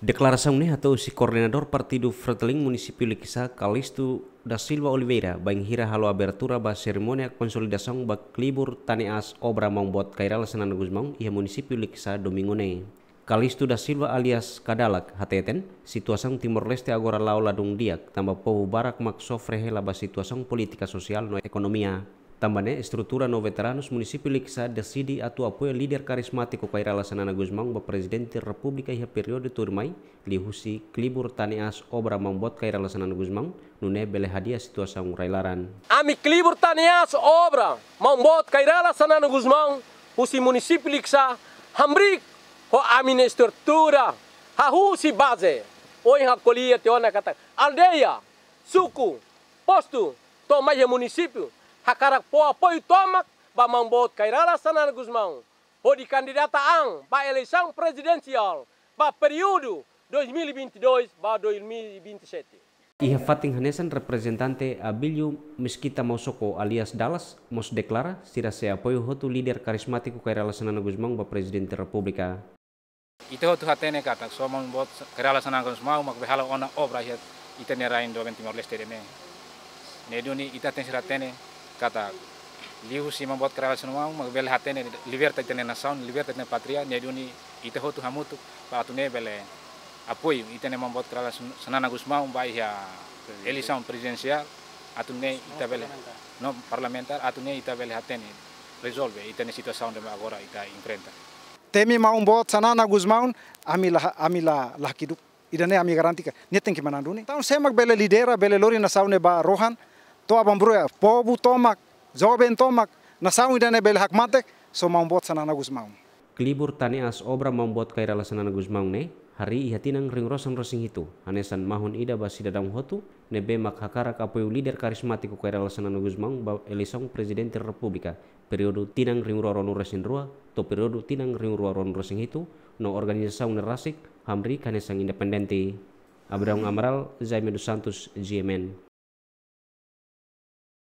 Declaração né atau si coordenador partido Freteling município Likisa Calisto da Silva Oliveira bang hira halo abertura ba cerimônia consolidação ba klibur taneas obra membuat kairal Senana Guzmão ia município Likisa domingo ne. Calisto da Silva alias Kadalak hateten situação Timor Leste agora lau ladung diak tambah povo barak mak sofre hela ba situação política sosial no ekonomia. Tambane, estrutura no veteranos Liksa decide atu apoio líder carismático Kairala Sanana Guzmão ba presidente República ia período turmai lihusi klibur tanias obra membuat Kairala Sanana Guzmão nune bele hadia situação railaran. Ami klibur tanias obra membuat Kairala Sanana Guzmão husi Liksa hambrik ho amine estrutura hahusi base oi hakolia teona kata aldeia suku posto tomai município hakarak po apoio tomak ba mambot kairala sanan Guzmão. O di kandidata ang ba eleição presidencial ba período 2022 ba 2027. Iha fating hanesan representante Abilio Mesquita Mosoko alias Dallas mos deklara sira se apoio hotu líder karismático kairala sanana Guzmão ba presidente República. Ite hotu hatene kata so mambot kairala sanana Guzmão mak behala ona obra hiat itene rain do Timor Leste ne. Ne duni ita tensiratene kata liu si membuat kerala semua magbel hatene liberta itene nação liberta itene patria ne duni ite hotu hamutu pa atune bele apoio itene membuat kerala senana gusmau bai ya eleição presidencial atune ita bele no parlamentar atune ita bele hatene resolve itene situação de agora ita enfrenta temi mau bot sanana gusmau amila amila lahkiduk idane ami garantika neten ki mananduni taun semak bele lidera bele lori nação ne ba rohan to abang bruya pobu tomak zoben tomak dane bel hak matek so membuat sanana gusmau Kelibur taneas obra membuat kairala sanana gusmau ne hari ihatinang ring rosang rosing itu anesan mahun ida basi dadang hotu nebe mak hakara kapoyu lider karismatiko kairala sanana gusmau ba elisong presidente republika. Periodo tinang ring roron resin rua to periodo tinang ring roron rosing itu no organisasi rasik hamri kanesang independente Abraham Amaral, Zaime dos Santos, GMN.